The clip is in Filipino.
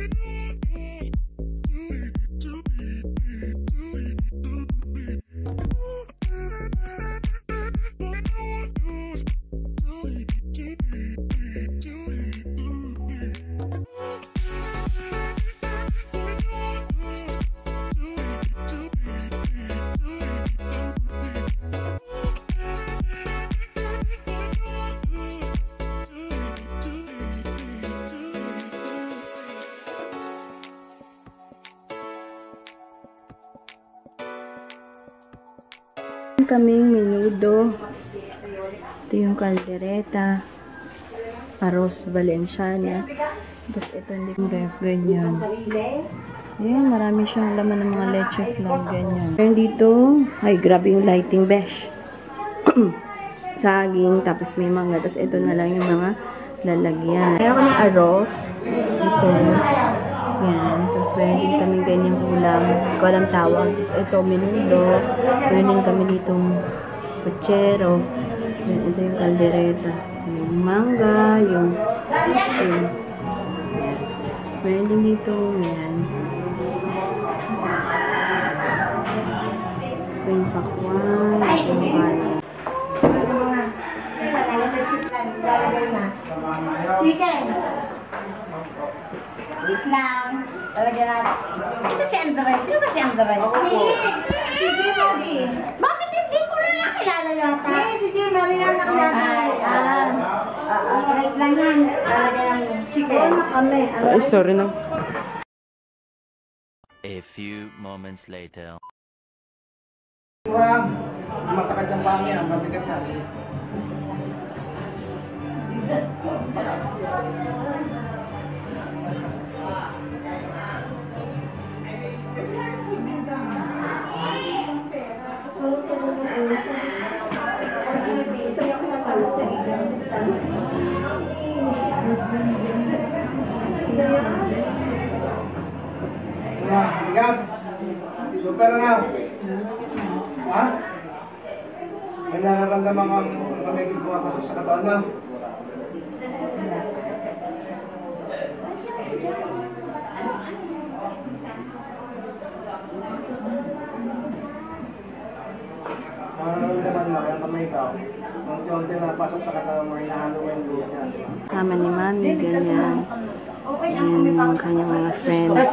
me. Kaming menudo. Ito yung caldereta. Arroz valenciana. Tapos ito yung ref, ganyan. Ayan, marami siyang laman ng mga leche flan, ganyan. Meron dito, ay grabe yung lighting besh. Saging, tapos may mangga. Tapos ito na lang yung mga lalagyan. Meron kami arroz. Ito. Yan. Tapos meron ganyang ulam. Hindi ko alam tawag. Tapos ito, menudo. Meron din kami ditong puchero. Yan, ito yung caldereta. Yung mangga, yung... yung. Meron dito, yan. Gusto yung pakwan, ito yung kanin. Chicken. Wait lang. Talagyan natin. Ito si Andre. Sino ba si Andre? Hindi. Si Jimmy. Bakit hindi ko na nakilala yata? Hindi, si Jimmy. Marihan nakilala. Ay, ah. Wait lang yan. Talagyan ng chicken. Ano kami? Ay, sorry na. A few moments later. Wah, masakit ang pangin, ang mabigat na. Wah, bigat. Super na. Ha? May nararamdaman kang kami pumapasok sa katawan mo? Nararamdaman mo, yung kamay ka. Unti-unti na pasok sa katawan mo, hinahalo mo yung buhok niya. Sama ni Mami, ganyan. Yan yung kanyang mga friends.